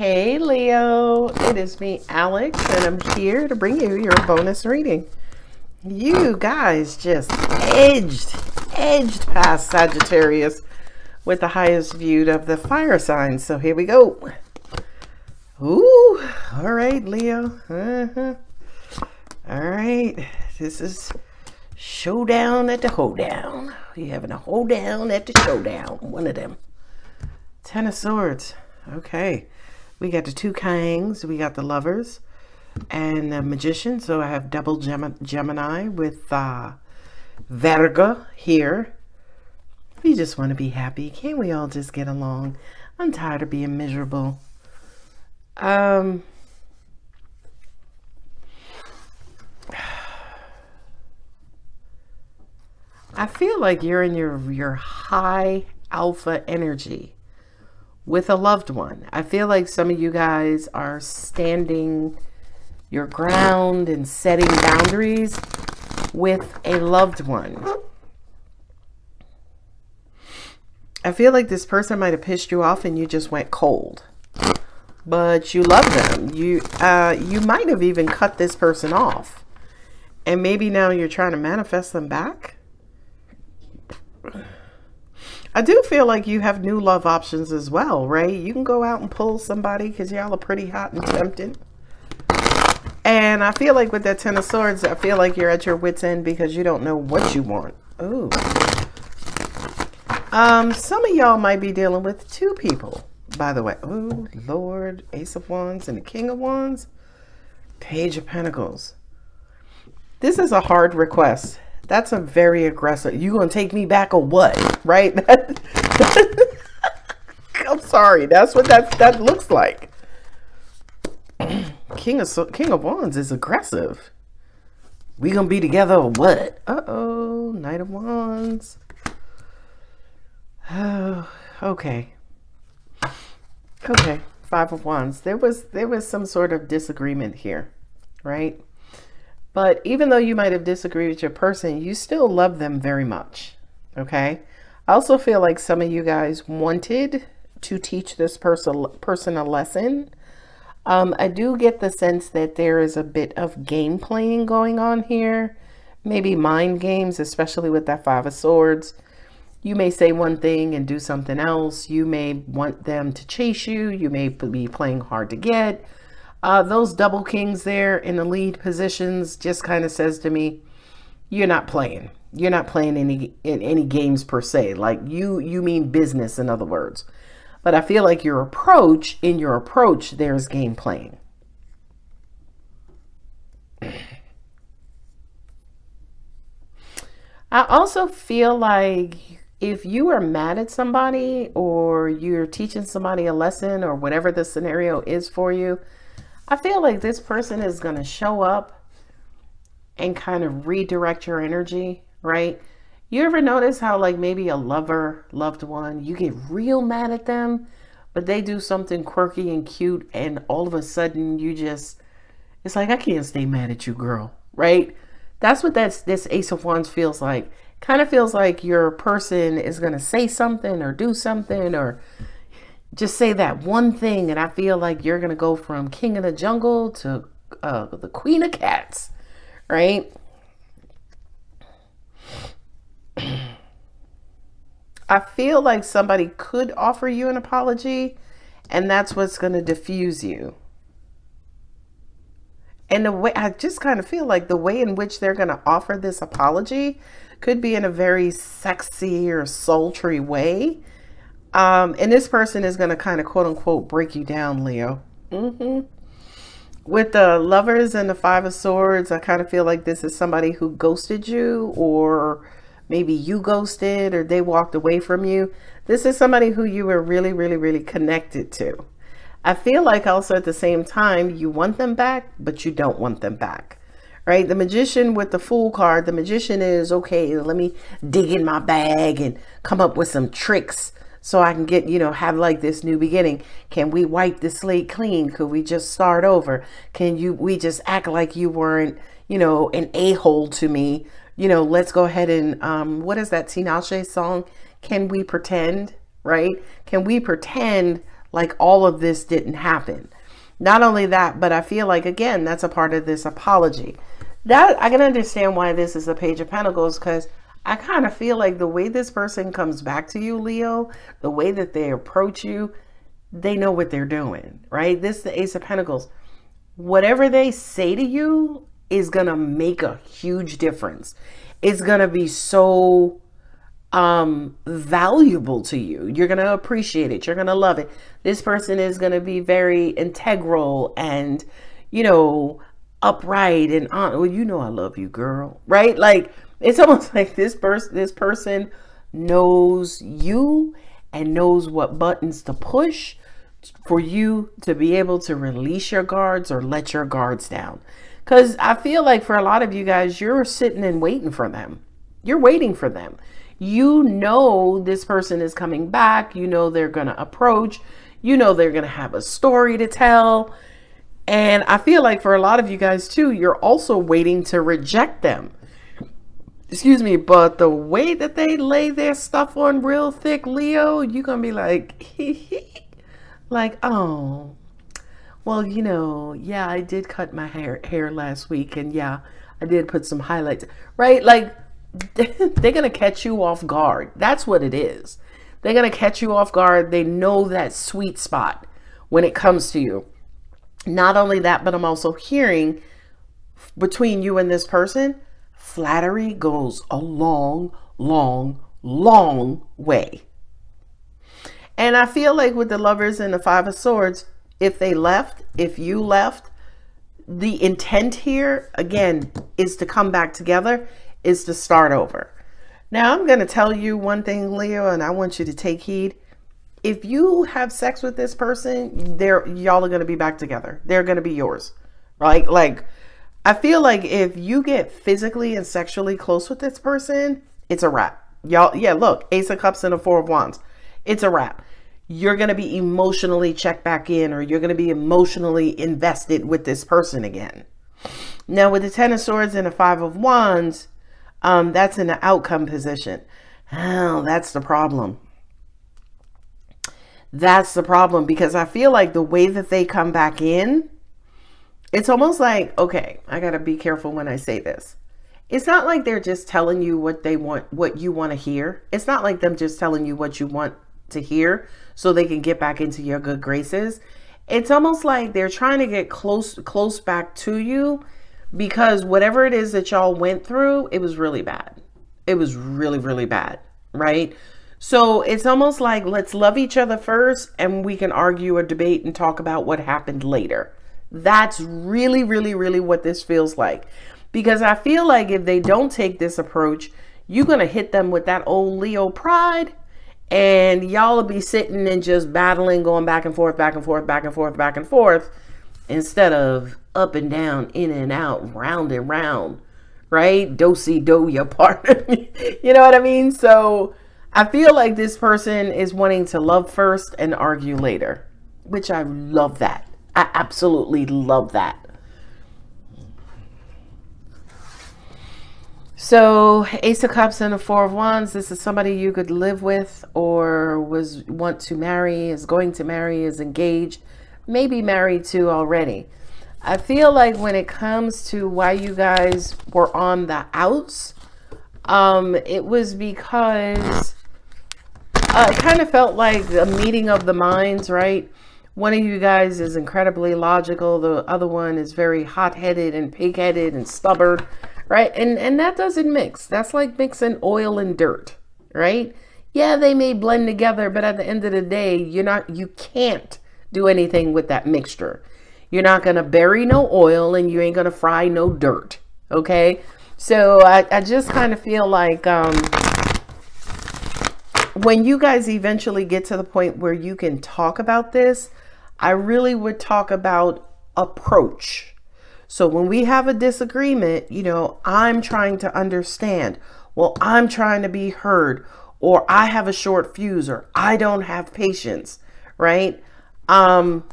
Hey Leo, it is me Alex and I'm here to bring you your bonus reading. You guys just edged, edged past Sagittarius with the highest viewed of the fire signs. So here we go. Ooh, all right Leo. Uh -huh. All right, this is showdown at the hoedown. You having a hoedown at the showdown, one of them. Ten of Swords. Okay. We got the two Kangs. We got the Lovers and the Magician. So I have double Gem Gemini with uh, Virgo here. We just want to be happy. Can't we all just get along? I'm tired of being miserable. Um... I feel like you're in your your high alpha energy with a loved one. I feel like some of you guys are standing your ground and setting boundaries with a loved one. I feel like this person might have pissed you off and you just went cold. But you love them. You uh, you might have even cut this person off. And maybe now you're trying to manifest them back. I do feel like you have new love options as well, right? You can go out and pull somebody because y'all are pretty hot and tempting. And I feel like with that Ten of Swords, I feel like you're at your wit's end because you don't know what you want. Ooh. Um, some of y'all might be dealing with two people, by the way. Ooh, Lord, Ace of Wands and the King of Wands. Page of Pentacles. This is a hard request. That's a very aggressive. You gonna take me back or what? Right? I'm sorry. That's what that that looks like. King of King of Wands is aggressive. We gonna be together or what? Uh oh, Knight of Wands. Oh, okay. Okay, Five of Wands. There was there was some sort of disagreement here, right? But even though you might have disagreed with your person, you still love them very much. Okay. I also feel like some of you guys wanted to teach this person, person a lesson. Um, I do get the sense that there is a bit of game playing going on here. Maybe mind games, especially with that Five of Swords. You may say one thing and do something else. You may want them to chase you. You may be playing hard to get. Uh, those double kings there in the lead positions just kind of says to me, you're not playing. You're not playing any in any games per se. Like you, you mean business, in other words. But I feel like your approach, in your approach, there's game playing. I also feel like if you are mad at somebody or you're teaching somebody a lesson or whatever the scenario is for you, I feel like this person is going to show up and kind of redirect your energy, right? You ever notice how like maybe a lover, loved one, you get real mad at them, but they do something quirky and cute and all of a sudden you just, it's like, I can't stay mad at you, girl, right? That's what that's, this Ace of Wands feels like. Kind of feels like your person is going to say something or do something or just say that one thing and I feel like you're going to go from king of the jungle to uh, the queen of cats, right? I feel like somebody could offer you an apology and that's what's going to diffuse you. And the way I just kind of feel like the way in which they're going to offer this apology could be in a very sexy or sultry way um, and this person is going to kind of quote unquote break you down, Leo. Mm-hmm. With the lovers and the five of swords, I kind of feel like this is somebody who ghosted you or maybe you ghosted or they walked away from you. This is somebody who you were really, really, really connected to. I feel like also at the same time, you want them back, but you don't want them back right? The magician with the fool card, the magician is, okay, let me dig in my bag and come up with some tricks so I can get, you know, have like this new beginning. Can we wipe the slate clean? Could we just start over? Can you, we just act like you weren't, you know, an a-hole to me? You know, let's go ahead and, um, what is that Tinashe song? Can we pretend, right? Can we pretend like all of this didn't happen. Not only that, but I feel like, again, that's a part of this apology. That I can understand why this is the page of pentacles because I kind of feel like the way this person comes back to you, Leo, the way that they approach you, they know what they're doing, right? This is the Ace of Pentacles. Whatever they say to you is going to make a huge difference. It's going to be so um valuable to you. You're going to appreciate it. You're going to love it. This person is going to be very integral and you know, upright and on. Well, you know I love you, girl. Right? Like it's almost like this person this person knows you and knows what buttons to push for you to be able to release your guards or let your guards down. Cuz I feel like for a lot of you guys you're sitting and waiting for them. You're waiting for them. You know this person is coming back, you know they're going to approach, you know they're going to have a story to tell. And I feel like for a lot of you guys too, you're also waiting to reject them excuse me, but the way that they lay their stuff on real thick, Leo, you're gonna be like, like, oh, well, you know, yeah, I did cut my hair hair last week, and yeah, I did put some highlights, right? Like, they're gonna catch you off guard. That's what it is. They're gonna catch you off guard. They know that sweet spot when it comes to you. Not only that, but I'm also hearing between you and this person Flattery goes a long, long, long way. And I feel like with the lovers and the five of swords, if they left, if you left, the intent here, again, is to come back together, is to start over. Now, I'm going to tell you one thing, Leo, and I want you to take heed. If you have sex with this person, they're y'all are going to be back together. They're going to be yours. Right? Like I feel like if you get physically and sexually close with this person, it's a wrap. Y'all, yeah, look, Ace of Cups and a Four of Wands. It's a wrap. You're going to be emotionally checked back in or you're going to be emotionally invested with this person again. Now, with the Ten of Swords and the Five of Wands, um, that's in the outcome position. Oh, that's the problem. That's the problem because I feel like the way that they come back in, it's almost like, okay, I got to be careful when I say this. It's not like they're just telling you what they want, what you want to hear. It's not like them just telling you what you want to hear so they can get back into your good graces. It's almost like they're trying to get close close back to you because whatever it is that y'all went through, it was really bad. It was really really bad, right? So it's almost like let's love each other first and we can argue or debate and talk about what happened later. That's really, really, really what this feels like. Because I feel like if they don't take this approach, you're going to hit them with that old Leo pride and y'all will be sitting and just battling, going back and forth, back and forth, back and forth, back and forth, instead of up and down, in and out, round and round, right? Do-si do your partner. you know what I mean? So I feel like this person is wanting to love first and argue later, which I love that. I absolutely love that. So, Ace of Cups and the Four of Wands, this is somebody you could live with or was want to marry, is going to marry, is engaged, maybe married to already. I feel like when it comes to why you guys were on the outs, um, it was because uh, it kind of felt like a meeting of the minds, right? One of you guys is incredibly logical. The other one is very hot-headed and pig-headed and stubborn, right? And and that doesn't mix. That's like mixing oil and dirt, right? Yeah, they may blend together, but at the end of the day, you're not you can't do anything with that mixture. You're not going to bury no oil and you ain't going to fry no dirt, okay? So I, I just kind of feel like um, when you guys eventually get to the point where you can talk about this, I really would talk about approach. So when we have a disagreement, you know, I'm trying to understand. Well, I'm trying to be heard, or I have a short fuse, or I don't have patience, right? Um,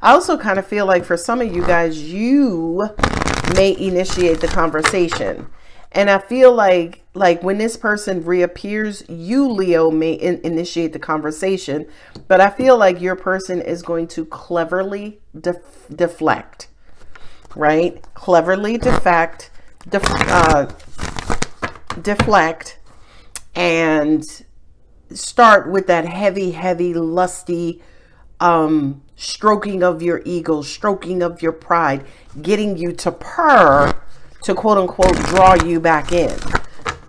I also kind of feel like for some of you guys, you may initiate the conversation. And I feel like like when this person reappears, you Leo may in initiate the conversation, but I feel like your person is going to cleverly def deflect, right? Cleverly defect, def uh, deflect, and start with that heavy, heavy, lusty um, stroking of your ego, stroking of your pride, getting you to purr to quote unquote draw you back in.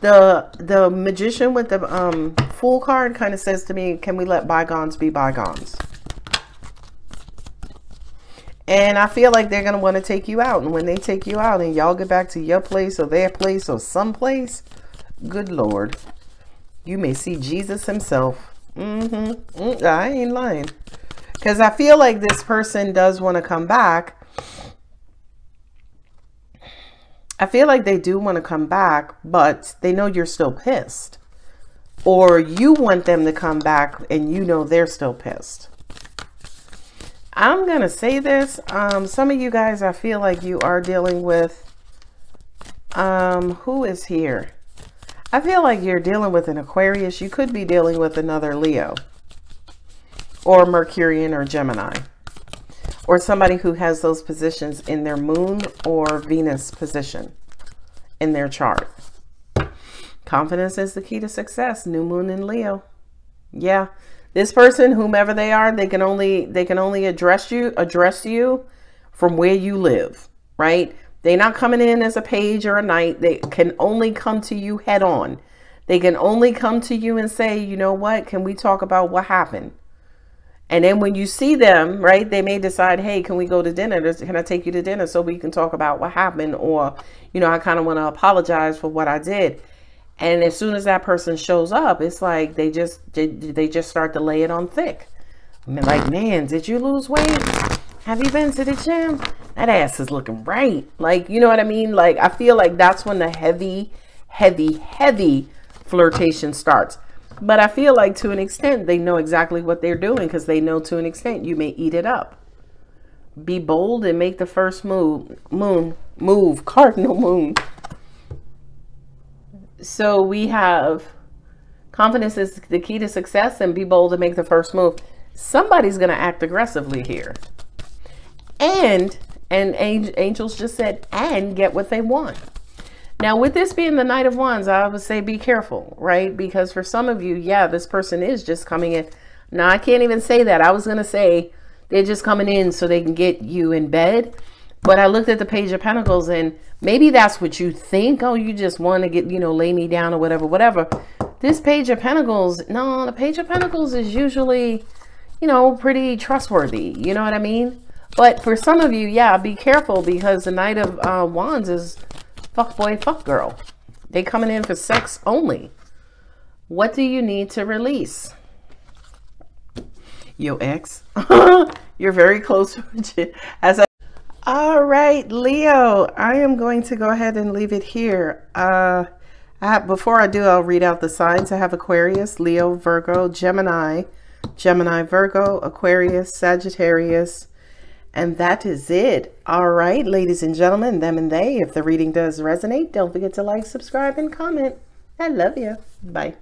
The the magician with the um, fool card kind of says to me, can we let bygones be bygones? And I feel like they're going to want to take you out. And when they take you out and y'all get back to your place or their place or someplace, good Lord, you may see Jesus himself. Mm-hmm. Mm, I ain't lying. Because I feel like this person does want to come back I feel like they do want to come back, but they know you're still pissed. Or you want them to come back and you know they're still pissed. I'm going to say this. Um, some of you guys, I feel like you are dealing with, um, who is here? I feel like you're dealing with an Aquarius. You could be dealing with another Leo or Mercurian or Gemini or somebody who has those positions in their moon or Venus position in their chart. Confidence is the key to success. New moon in Leo. Yeah. This person, whomever they are, they can only they can only address you address you from where you live, right? They're not coming in as a page or a knight. They can only come to you head on. They can only come to you and say, you know what, can we talk about what happened? And then when you see them, right, they may decide, hey, can we go to dinner? Can I take you to dinner so we can talk about what happened? Or, you know, I kind of want to apologize for what I did. And as soon as that person shows up, it's like they just they, they just start to lay it on thick. I mean, like, man, did you lose weight? Have you been to the gym? That ass is looking right. Like, you know what I mean? Like, I feel like that's when the heavy, heavy, heavy flirtation starts. But I feel like to an extent, they know exactly what they're doing because they know to an extent you may eat it up. Be bold and make the first move. Moon. Move. Cardinal moon. So we have confidence is the key to success and be bold and make the first move. Somebody's going to act aggressively here. And, and angels just said, and get what they want. Now, with this being the Knight of Wands, I would say be careful, right? Because for some of you, yeah, this person is just coming in. Now, I can't even say that. I was going to say they're just coming in so they can get you in bed. But I looked at the Page of Pentacles and maybe that's what you think. Oh, you just want to get, you know, lay me down or whatever, whatever. This Page of Pentacles, no, the Page of Pentacles is usually, you know, pretty trustworthy. You know what I mean? But for some of you, yeah, be careful because the Knight of uh, Wands is fuck boy, fuck girl. They coming in for sex only. What do you need to release? Your ex. You're very close as I all right, Leo, I am going to go ahead and leave it here. Uh, I have, before I do, I'll read out the signs. I have Aquarius, Leo, Virgo, Gemini, Gemini, Virgo, Aquarius, Sagittarius, and that is it. All right, ladies and gentlemen, them and they. If the reading does resonate, don't forget to like, subscribe, and comment. I love you. Bye.